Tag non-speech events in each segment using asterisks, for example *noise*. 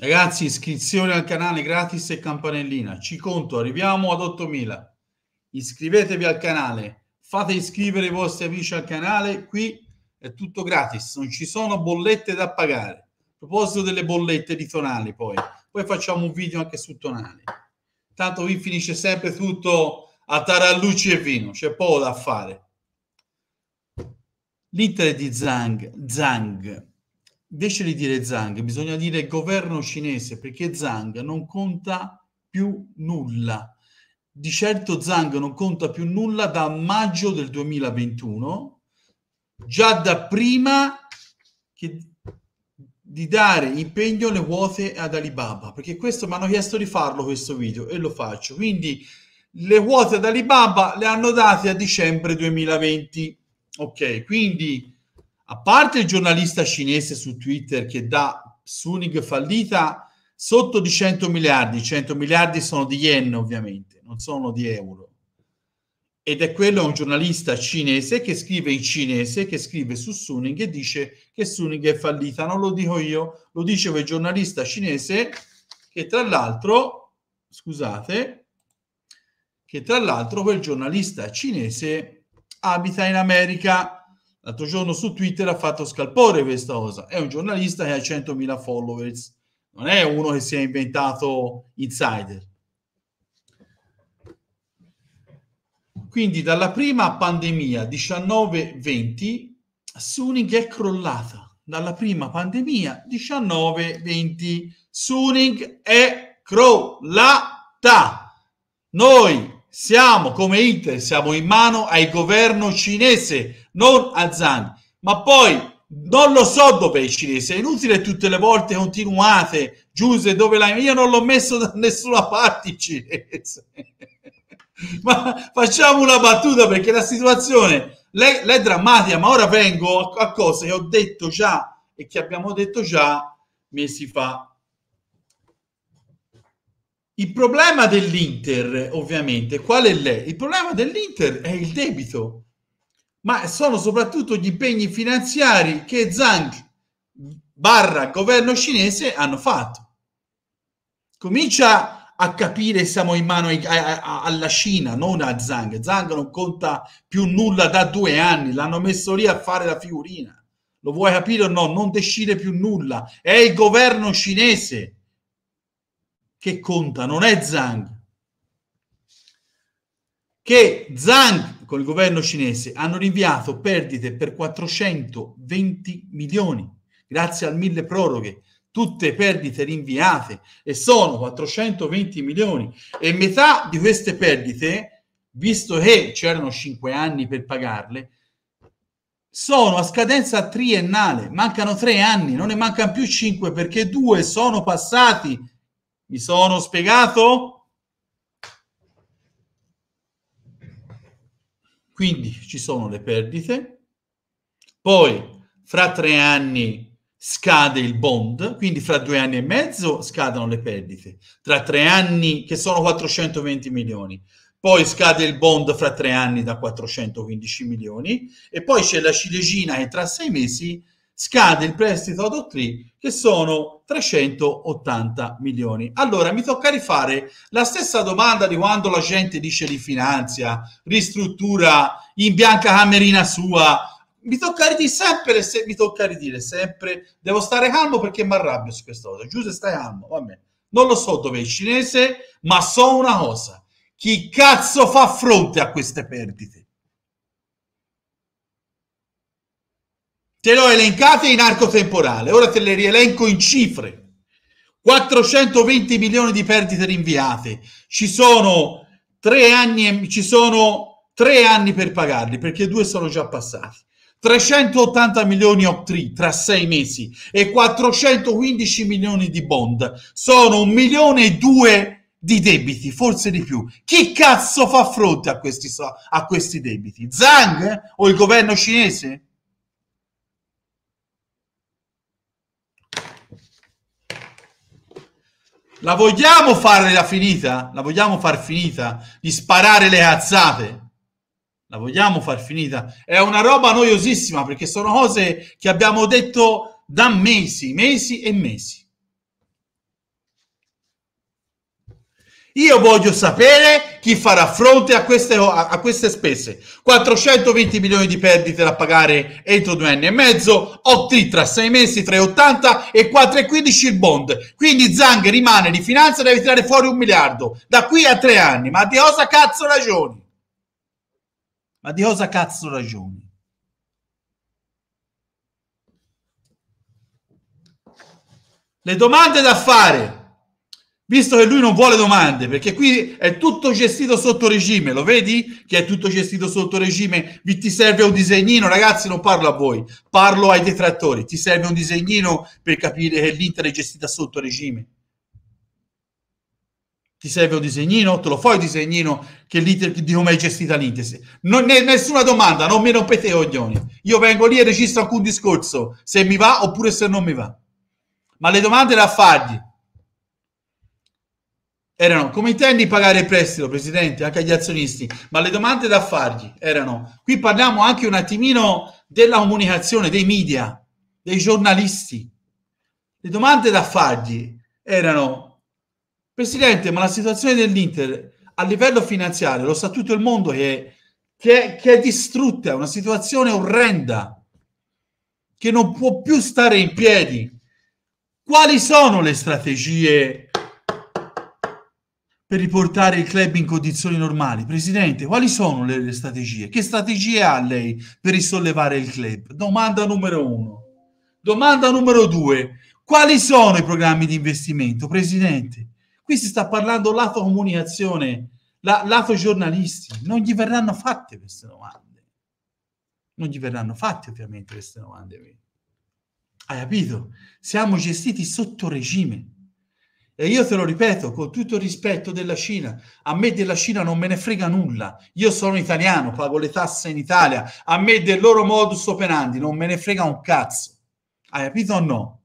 Ragazzi, iscrizione al canale gratis e campanellina. Ci conto, arriviamo ad 8000. Iscrivetevi al canale, fate iscrivere i vostri amici al canale. Qui è tutto gratis, non ci sono bollette da pagare. A proposito delle bollette di tonali, poi, poi facciamo un video anche su tonali. Tanto qui finisce sempre tutto a tarallucci e vino, c'è poco da fare. L'Inter di Zhang, Zhang invece di dire Zhang, bisogna dire governo cinese perché Zhang non conta più nulla. Di certo Zhang non conta più nulla da maggio del 2021, già da prima che, di dare impegno alle quote ad Alibaba, perché questo mi hanno chiesto di farlo questo video e lo faccio. Quindi le quote ad Alibaba le hanno date a dicembre 2020. Ok, quindi a parte il giornalista cinese su Twitter che dà Suning fallita sotto di 100 miliardi, 100 miliardi sono di yen ovviamente, non sono di euro. Ed è quello un giornalista cinese che scrive in cinese, che scrive su Suning e dice che Suning è fallita. Non lo dico io, lo dice quel giornalista cinese che tra l'altro, scusate, che tra l'altro quel giornalista cinese abita in America L'altro giorno su Twitter ha fatto scalpore questa cosa. È un giornalista che ha 100.000 followers, non è uno che si è inventato insider. Quindi dalla prima pandemia 19-20 Suning è crollata. Dalla prima pandemia 19-20 Suning è crollata. Noi siamo come Inter, siamo in mano al governo cinese, non a Zhang. Ma poi non lo so dove è il cinese, è inutile tutte le volte continuate, Giuse, dove l'hai? Io non l'ho messo da nessuna parte il cinese. *laughs* ma facciamo una battuta perché la situazione lei, lei è drammatica, ma ora vengo a, a cose che ho detto già e che abbiamo detto già mesi fa il problema dell'Inter, ovviamente, qual è lei? Il problema dell'Inter è il debito, ma sono soprattutto gli impegni finanziari che Zhang barra governo cinese hanno fatto. Comincia a capire siamo in mano ai, a, a, alla Cina, non a Zhang. Zhang non conta più nulla da due anni, l'hanno messo lì a fare la figurina. Lo vuoi capire o no? Non decide più nulla. È il governo cinese che conta, non è Zhang. Che Zhang con il governo cinese hanno rinviato perdite per 420 milioni grazie al mille proroghe, tutte perdite rinviate e sono 420 milioni. E metà di queste perdite, visto che c'erano 5 anni per pagarle, sono a scadenza triennale, mancano tre anni, non ne mancano più cinque perché due sono passati mi sono spiegato? Quindi ci sono le perdite, poi fra tre anni scade il bond, quindi fra due anni e mezzo scadono le perdite, tra tre anni che sono 420 milioni, poi scade il bond fra tre anni da 415 milioni. E poi c'è la ciliegina che tra sei mesi scade il prestito ad Ottri che sono 380 milioni. Allora mi tocca rifare la stessa domanda di quando la gente dice rifinanzia, ristruttura in bianca camerina sua. Mi tocca ridire sempre, se, mi tocca ridire sempre, devo stare calmo perché mi arrabbio su questa cosa. Giuseppe, stai calmo, va bene. Non lo so dove è il cinese, ma so una cosa. Chi cazzo fa fronte a queste perdite? Te l'ho elencate in arco temporale, ora te le rielenco in cifre. 420 milioni di perdite rinviate. Ci sono tre anni, ci sono tre anni per pagarli perché due sono già passati. 380 milioni Octree tra sei mesi e 415 milioni di bond. Sono un milione e due di debiti, forse di più. Chi cazzo fa fronte a questi, a questi debiti? Zhang o il governo cinese? La vogliamo fare la finita? La vogliamo far finita di sparare le cazzate? La vogliamo far finita? È una roba noiosissima perché sono cose che abbiamo detto da mesi, mesi e mesi. Io voglio sapere chi farà fronte a queste, a queste, spese. 420 milioni di perdite da pagare entro due anni e mezzo, OT tra sei mesi, 3,80 e 4,15 il bond. Quindi Zang rimane di finanza deve tirare fuori un miliardo da qui a tre anni. Ma di cosa cazzo ragioni? Ma di cosa cazzo ragioni? Le domande da fare visto che lui non vuole domande, perché qui è tutto gestito sotto regime, lo vedi che è tutto gestito sotto regime? Vi ti serve un disegnino, ragazzi, non parlo a voi, parlo ai detrattori, ti serve un disegnino per capire che l'Inter è gestita sotto regime? Ti serve un disegnino? Te lo fai il disegnino che l'Inter, di come è gestita l'Inter? Non, nessuna domanda, non mi rompete i coglioni. Io vengo lì e registro alcun discorso, se mi va oppure se non mi va. Ma le domande da fargli, erano come intendi pagare il prestito, Presidente, anche agli azionisti, ma le domande da fargli erano, qui parliamo anche un attimino della comunicazione, dei media, dei giornalisti. Le domande da fargli erano, Presidente, ma la situazione dell'Inter a livello finanziario, lo sa tutto il mondo che, che, è, che è distrutta, è una situazione orrenda, che non può più stare in piedi. Quali sono le strategie per riportare il club in condizioni normali. Presidente, quali sono le, le, strategie? Che strategie ha lei per risollevare il club? Domanda numero uno. Domanda numero due. Quali sono i programmi di investimento? Presidente, qui si sta parlando lato comunicazione, la, lato giornalisti. Non gli verranno fatte queste domande. Non gli verranno fatte ovviamente queste domande. Hai capito? Siamo gestiti sotto regime e io te lo ripeto con tutto il rispetto della Cina, a me della Cina non me ne frega nulla. Io sono italiano, pago le tasse in Italia, a me del loro modus operandi non me ne frega un cazzo. Hai capito o no?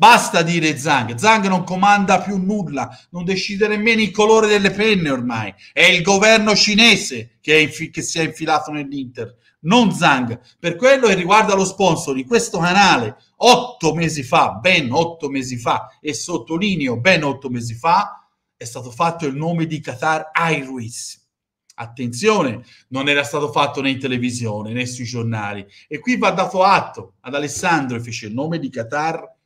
Basta dire Zhang. Zhang non comanda più nulla, non decide nemmeno il colore delle penne ormai. È il governo cinese che, infi- che si è infilato nell'Inter non Zang. Per quello che riguarda lo sponsor di questo canale, otto mesi fa, ben otto mesi fa, e sottolineo ben otto mesi fa, è stato fatto il nome di Qatar Airways. Attenzione, non era stato fatto né in televisione né sui giornali. E qui va dato atto ad Alessandro e fece il nome di Qatar Airways.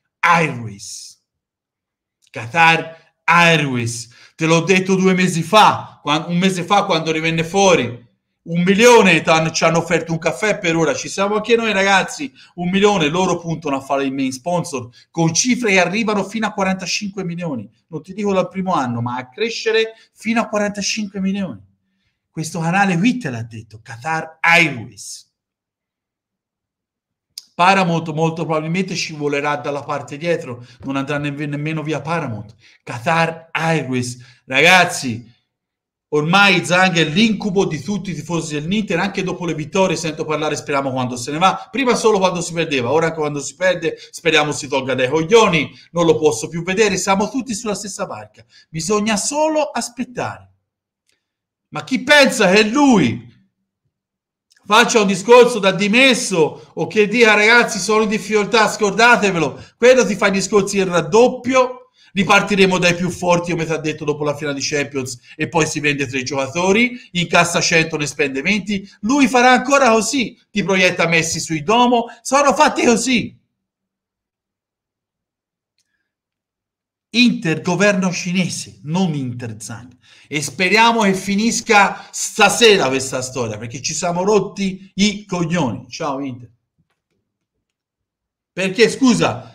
Qatar Airways. Te l'ho detto due mesi fa, un mese fa quando rivenne fuori. Un milione ci hanno offerto un caffè per ora, ci siamo anche noi ragazzi, un milione, loro puntano a fare il main sponsor. Con cifre che arrivano fino a 45 milioni, non ti dico dal primo anno, ma a crescere fino a 45 milioni. Questo canale qui te l'ha detto, Qatar Airways. Paramount molto probabilmente ci volerà dalla parte dietro, non andrà nemmeno via Paramount. Qatar Airways, ragazzi, Ormai Zang è l'incubo di tutti i tifosi dell'Inter, anche dopo le vittorie sento parlare, speriamo quando se ne va. Prima solo quando si perdeva, ora quando si perde, speriamo si tolga dai coglioni, non lo posso più vedere, siamo tutti sulla stessa barca. Bisogna solo aspettare. Ma chi pensa che lui faccia un discorso da dimesso o che dica ragazzi sono in difficoltà, scordatevelo, quello ti fa i discorsi in raddoppio ripartiremo dai più forti, come ti ha detto dopo la finale di Champions, e poi si vende tre giocatori, incassa 100, ne spende 20. Lui farà ancora così, ti proietta Messi sui domo, sono fatti così. Inter governo cinese, non Inter Zang. E speriamo che finisca stasera questa storia, perché ci siamo rotti i coglioni. Ciao Inter. Perché scusa,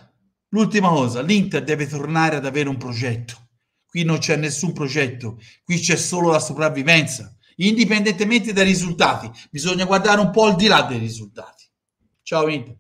L'ultima cosa, l'Inter deve tornare ad avere un progetto. Qui non c'è nessun progetto, qui c'è solo la sopravvivenza, indipendentemente dai risultati. Bisogna guardare un po' al di là dei risultati. Ciao Inter.